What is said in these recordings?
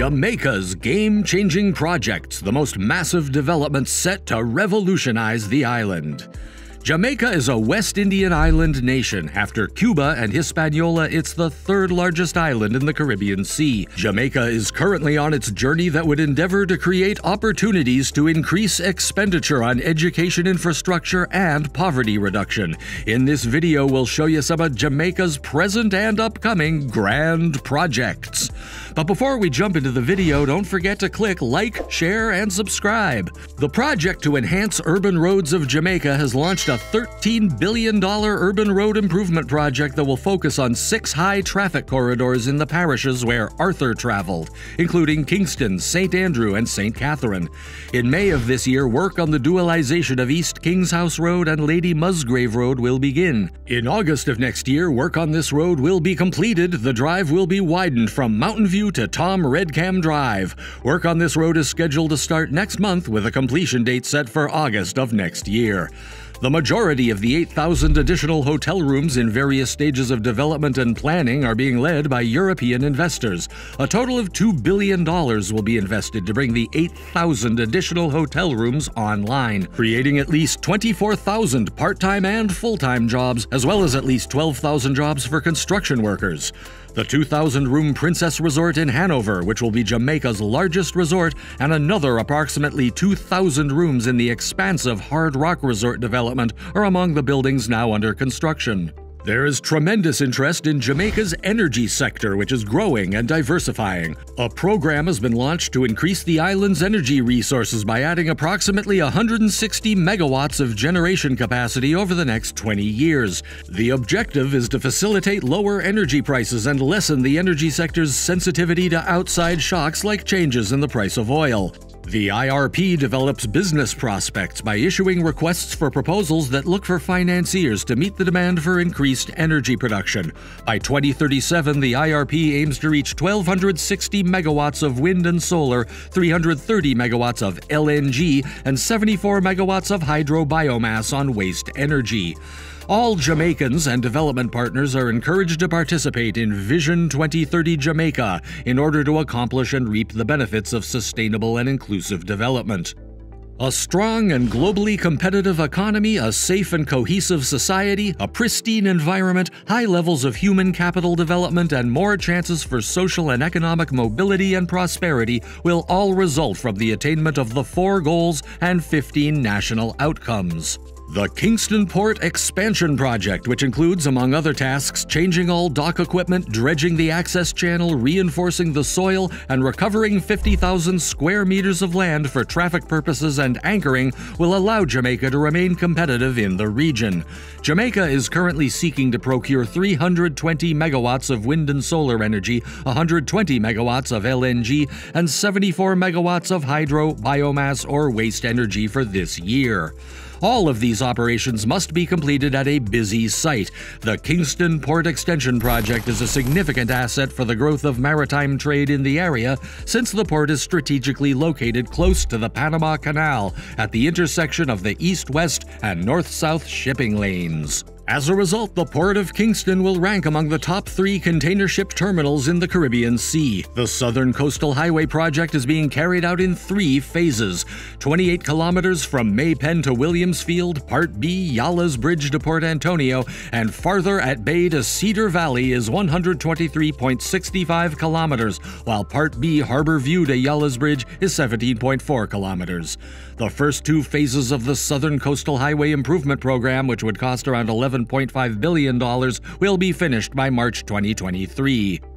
Jamaica's game changing projects, the most massive development set to revolutionize the island. Jamaica is a West Indian island nation. After Cuba and Hispaniola, it's the third largest island in the Caribbean Sea. Jamaica is currently on its journey that would endeavor to create opportunities to increase expenditure on education infrastructure and poverty reduction. In this video, we'll show you some of Jamaica's present and upcoming grand projects. But before we jump into the video, don't forget to click like, share, and subscribe. The project to enhance urban roads of Jamaica has launched a $13 billion urban road improvement project that will focus on six high traffic corridors in the parishes where Arthur traveled, including Kingston, St. Andrew, and St. Catherine. In May of this year, work on the dualization of East Kings House Road and Lady Musgrave Road will begin. In August of next year, work on this road will be completed. The drive will be widened from Mountain View to Tom Redcam Drive. Work on this road is scheduled to start next month with a completion date set for August of next year. The majority of the 8,000 additional hotel rooms in various stages of development and planning are being led by European investors. A total of $2 billion will be invested to bring the 8,000 additional hotel rooms online, creating at least 24,000 part time and full time jobs, as well as at least 12,000 jobs for construction workers. The 2,000 room Princess Resort in Hanover, which will be Jamaica's largest resort, and another approximately 2,000 rooms in the expansive Hard Rock Resort development are among the buildings now under construction. There is tremendous interest in Jamaica's energy sector, which is growing and diversifying. A program has been launched to increase the island's energy resources by adding approximately 160 megawatts of generation capacity over the next 20 years. The objective is to facilitate lower energy prices and lessen the energy sector's sensitivity to outside shocks like changes in the price of oil. The IRP develops business prospects by issuing requests for proposals that look for financiers to meet the demand for increased energy production. By 2037, the IRP aims to reach 1,260 megawatts of wind and solar, 330 megawatts of LNG, and 74 megawatts of hydro biomass on waste energy. All Jamaicans and development partners are encouraged to participate in Vision 2030 Jamaica in order to accomplish and reap the benefits of sustainable and inclusive development. A strong and globally competitive economy, a safe and cohesive society, a pristine environment, high levels of human capital development, and more chances for social and economic mobility and prosperity will all result from the attainment of the four goals and 15 national outcomes. The Kingston Port Expansion Project, which includes, among other tasks, changing all dock equipment, dredging the access channel, reinforcing the soil, and recovering 50,000 square meters of land for traffic purposes and anchoring, will allow Jamaica to remain competitive in the region. Jamaica is currently seeking to procure 320 megawatts of wind and solar energy, 120 megawatts of LNG, and 74 megawatts of hydro, biomass, or waste energy for this year. All of these operations must be completed at a busy site. The Kingston Port Extension Project is a significant asset for the growth of maritime trade in the area since the port is strategically located close to the Panama Canal at the intersection of the east west and north south shipping lanes. As a result, the Port of Kingston will rank among the top three container ship terminals in the Caribbean Sea. The Southern Coastal Highway project is being carried out in three phases 28 kilometers from May Pen to Williamsfield, Part B, Yallahs Bridge to Port Antonio, and farther at Bay to Cedar Valley is 123.65 kilometers, while Part B, Harbor View to Yallahs Bridge, is 17.4 kilometers. The first two phases of the Southern Coastal Highway Improvement Program, which would cost around $11.5 billion, will be finished by March 2023.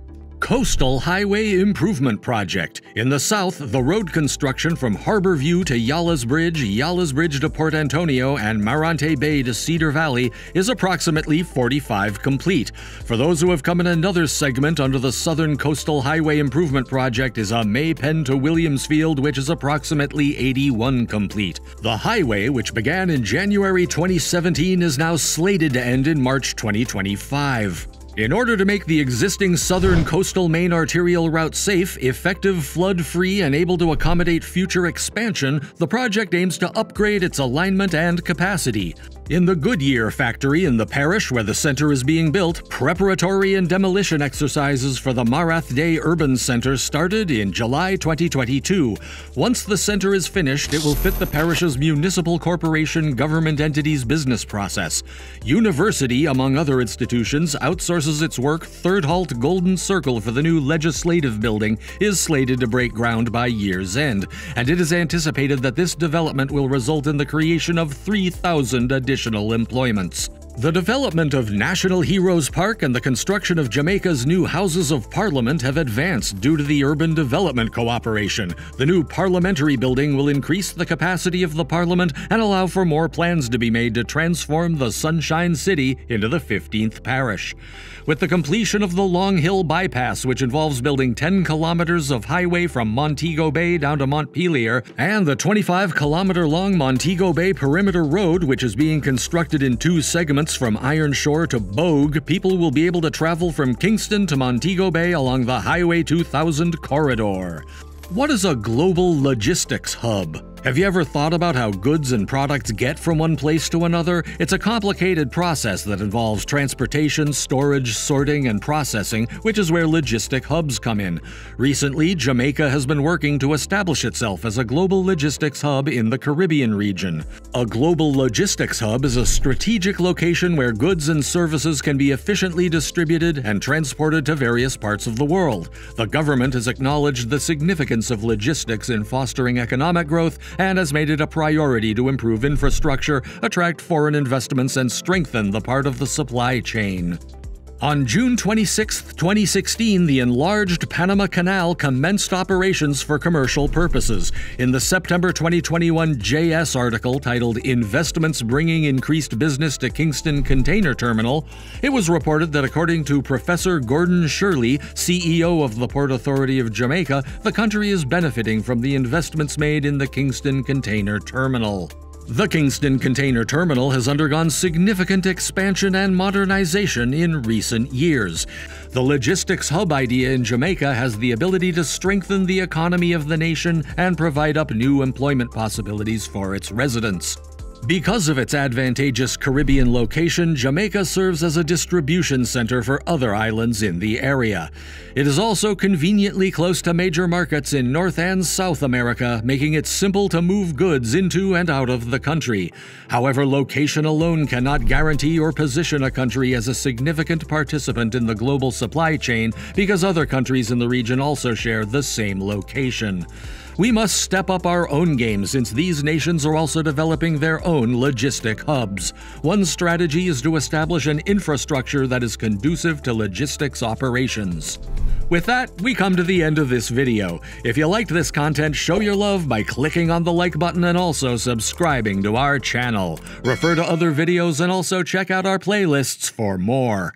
Coastal Highway Improvement Project. In the south, the road construction from Harbor View to Yallahs Bridge, Yallahs Bridge to Port Antonio, and Morant Bay to Cedar Valley is approximately 45 complete. For those who have come in another segment under the Southern Coastal Highway Improvement Project is a May Pen to Williamsfield, which is approximately 81 complete. The highway, which began in January 2017, is now slated to end in March 2025. In order to make the existing southern coastal main arterial route safe, effective, flood free, and able to accommodate future expansion, the project aims to upgrade its alignment and capacity. In the Goodyear factory in the parish where the center is being built, preparatory and demolition exercises for the Morant Bay Urban Center started in July 2022. Once the center is finished, it will fit the parish's municipal corporation government entity's business process. University, among other institutions, outsources its work. Third Halt Golden Circle for the new legislative building is slated to break ground by year's end, and it is anticipated that this development will result in the creation of 3,000 additional additional employments. The development of National Heroes Park and the construction of Jamaica's new Houses of Parliament have advanced due to the Urban Development Corporation. The new parliamentary building will increase the capacity of the Parliament and allow for more plans to be made to transform the Sunshine City into the 15th parish. With the completion of the Long Hill Bypass, which involves building 10 kilometers of highway from Montego Bay down to Montpelier, and the 25 kilometer long Montego Bay Perimeter Road, which is being constructed in two segments from Iron Shore to Bogue, people will be able to travel from Kingston to Montego Bay along the Highway 2000 corridor. What is a global logistics hub? Have you ever thought about how goods and products get from one place to another? It's a complicated process that involves transportation, storage, sorting, and processing, which is where logistic hubs come in. Recently, Jamaica has been working to establish itself as a global logistics hub in the Caribbean region. A global logistics hub is a strategic location where goods and services can be efficiently distributed and transported to various parts of the world. The government has acknowledged the significance of logistics in fostering economic growth and has made it a priority to improve infrastructure, attract foreign investments, and strengthen the part of the supply chain. On June 26, 2016, the enlarged Panama Canal commenced operations for commercial purposes. In the September 2021 JS article titled Investments Bringing Increased Business to Kingston Container Terminal, it was reported that according to Professor Gordon Shirley, CEO of the Port Authority of Jamaica, the country is benefiting from the investments made in the Kingston Container Terminal. The Kingston Container Terminal has undergone significant expansion and modernization in recent years. The logistics hub idea in Jamaica has the ability to strengthen the economy of the nation and provide up new employment possibilities for its residents. Because of its advantageous Caribbean location, Jamaica serves as a distribution center for other islands in the area. It is also conveniently close to major markets in North and South America, making it simple to move goods into and out of the country. However, location alone cannot guarantee or position a country as a significant participant in the global supply chain because other countries in the region also share the same location. We must step up our own game since these nations are also developing their own logistic hubs. One strategy is to establish an infrastructure that is conducive to logistics operations. With that, we come to the end of this video. If you liked this content, show your love by clicking on the like button and also subscribing to our channel. Refer to other videos and also check out our playlists for more.